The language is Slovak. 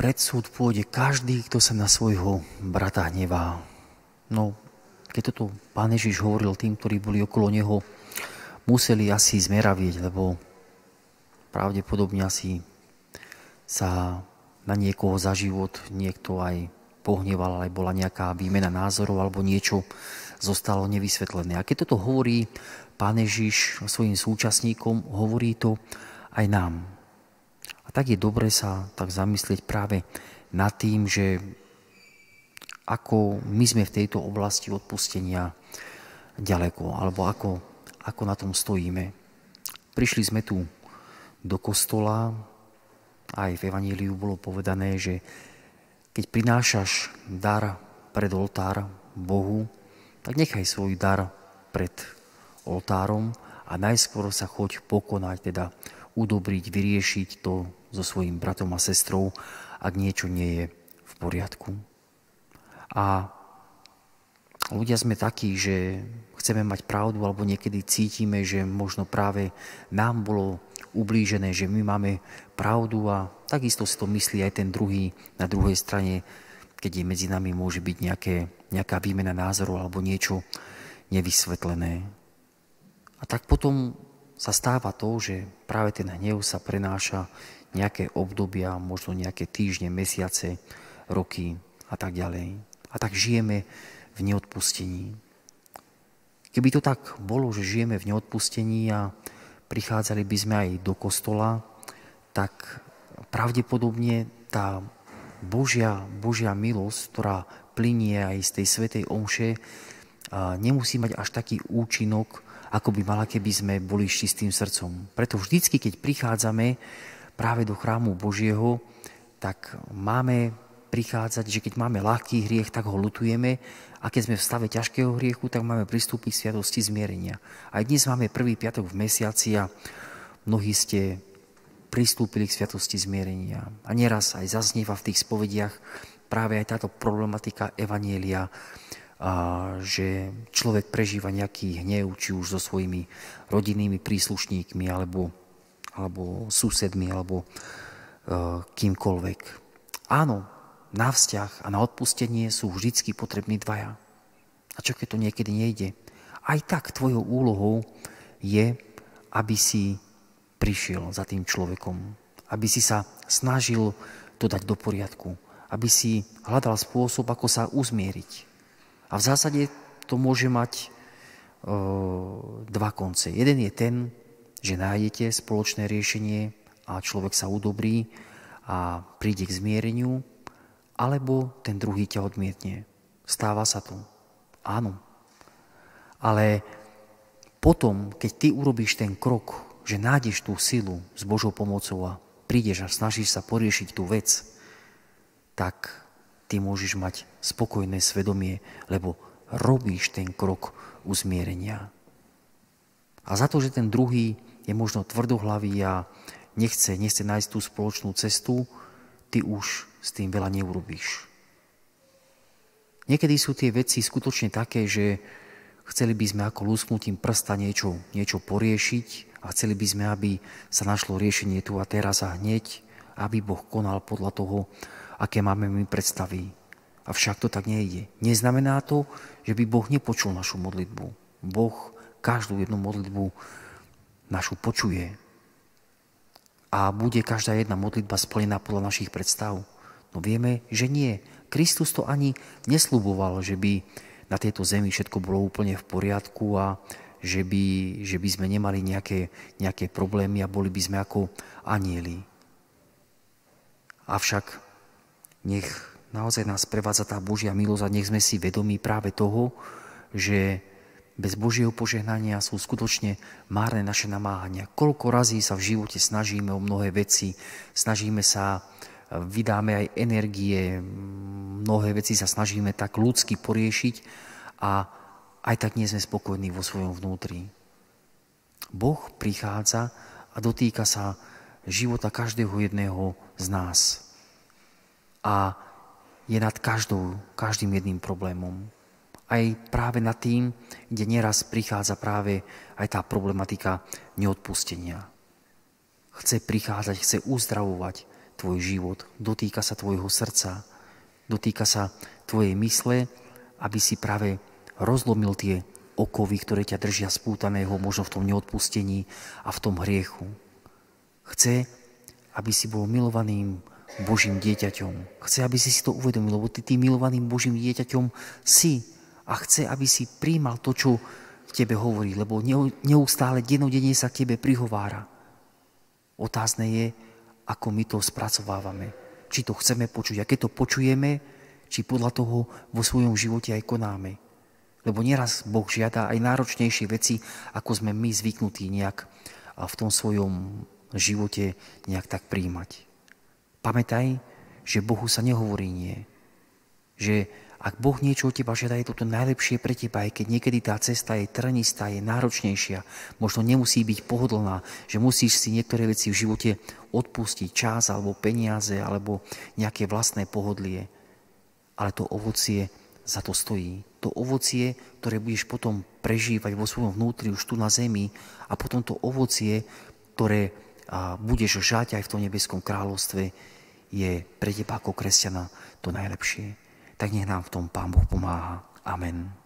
pred súd pôjde každý, kto sa na svojho brata hnevá. No, keď toto pán Ježiš hovoril tým, ktorí boli okolo neho, museli asi zmeravieť, lebo pravdepodobne asi sa na niekoho za život niekto aj pohneval, ale bola nejaká výmena názorov alebo niečo zostalo nevysvetlené. A keď toto hovorí pán Ježiš svojim súčasníkom, hovorí to aj nám. A tak je dobre sa tak zamyslieť práve nad tým, že ako my sme v tejto oblasti odpustenia ďaleko, alebo ako, ako na tom stojíme. Prišli sme tu do kostola, aj v Evaníliu bolo povedané, že keď prinášaš dar pred oltár Bohu, tak nechaj svoj dar pred oltárom a najskôr sa choď pokonať, teda udobriť, vyriešiť to so svojím bratom a sestrou, ak niečo nie je v poriadku. A ľudia sme takí, že chceme mať pravdu, alebo niekedy cítime, že možno práve nám bolo ublížené, že my máme pravdu a takisto si to myslí aj ten druhý na druhej strane, keď je medzi nami môže byť nejaké, nejaká výmena názorov alebo niečo nevysvetlené. A tak potom sa stáva to, že práve ten hnev sa prenáša nejaké obdobia, možno nejaké týždne, mesiace, roky a tak ďalej a tak žijeme v neodpustení. Keby to tak bolo, že žijeme v neodpustení a prichádzali by sme aj do kostola, tak pravdepodobne tá Božia, Božia milosť, ktorá plinie aj z tej svetej omše, nemusí mať až taký účinok, ako by mala, keby sme boli s čistým srdcom. Preto vždycky, keď prichádzame práve do chrámu Božieho, tak máme prichádzať, že keď máme ľahký hriech, tak ho lutujeme a keď sme v stave ťažkého hriechu, tak máme pristúpiť k sviatosti zmierenia. Aj dnes máme prvý piatok v mesiaci a mnohí ste pristúpili k sviatosti zmierenia. A nieraz aj zaznieva v tých spovediach práve aj táto problematika Evanielia, a že človek prežíva nejaký hnev, či už so svojimi rodinnými príslušníkmi, alebo, alebo susedmi, alebo uh, kýmkoľvek. Áno, na vzťah a na odpustenie sú vždycky potrební dvaja. A čo keď to niekedy nejde? Aj tak tvojou úlohou je, aby si prišiel za tým človekom, aby si sa snažil to dať do poriadku, aby si hľadal spôsob, ako sa uzmieriť. A v zásade to môže mať e, dva konce. Jeden je ten, že nájdete spoločné riešenie a človek sa udobrí a príde k zmiereniu alebo ten druhý ťa odmietne. Stáva sa to. Áno. Ale potom, keď ty urobíš ten krok, že nájdeš tú silu s Božou pomocou a prídeš a snažíš sa poriešiť tú vec, tak ty môžeš mať spokojné svedomie, lebo robíš ten krok uzmierenia. A za to, že ten druhý je možno tvrdohlavý a nechce, nechce nájsť tú spoločnú cestu, ty už s tým veľa neurobíš. Niekedy sú tie veci skutočne také, že chceli by sme ako lúsknutím prsta niečo, niečo poriešiť a chceli by sme, aby sa našlo riešenie tu a teraz a hneď, aby Boh konal podľa toho, aké máme my predstavy. Avšak to tak nejde. Neznamená to, že by Boh nepočul našu modlitbu. Boh každú jednu modlitbu našu počuje. A bude každá jedna modlitba splnená podľa našich predstav. No vieme, že nie. Kristus to ani nesluboval, že by na tejto zemi všetko bolo úplne v poriadku a že by, že by sme nemali nejaké, nejaké problémy a boli by sme ako anieli. Avšak nech naozaj nás prevádza tá Božia milosť a nech sme si vedomí práve toho, že bez Božieho požehnania sú skutočne márne naše namáhania. Koľko razí sa v živote snažíme o mnohé veci, snažíme sa vydáme aj energie, mnohé veci sa snažíme tak ľudsky poriešiť a aj tak nie sme spokojní vo svojom vnútri. Boh prichádza a dotýka sa života každého jedného z nás. A je nad každou, každým jedným problémom. Aj práve nad tým, kde nieraz prichádza práve aj tá problematika neodpustenia. Chce prichádzať, chce uzdravovať, tvoj život, dotýka sa tvojho srdca, dotýka sa tvojej mysle, aby si práve rozlomil tie okovy, ktoré ťa držia spútaného možno v tom neodpustení a v tom hriechu. Chce, aby si bol milovaným Božím dieťaťom. Chce, aby si si to uvedomil, lebo ty tým milovaným Božím dieťaťom si a chce, aby si príjmal to, čo v tebe hovorí, lebo neustále, denodenne sa k tebe prihovára. Otázne je, ako my to spracovávame. Či to chceme počuť. A keď to počujeme, či podľa toho vo svojom živote aj konáme. Lebo nieraz Boh žiada aj náročnejšie veci, ako sme my zvyknutí nejak v tom svojom živote nejak tak príjmať. Pamätaj, že Bohu sa nehovorí nie. Že ak Boh niečo od teba žiada, je to najlepšie pre teba, aj keď niekedy tá cesta je trnistá, je náročnejšia, možno nemusí byť pohodlná, že musíš si niektoré veci v živote odpustiť, čas alebo peniaze, alebo nejaké vlastné pohodlie. Ale to ovocie za to stojí. To ovocie, ktoré budeš potom prežívať vo svojom vnútri už tu na zemi a potom to ovocie, ktoré budeš žať aj v tom nebeskom kráľovstve, je pre teba ako kresťana to najlepšie tak nech nám v tom Pán Boh pomáha. Amen.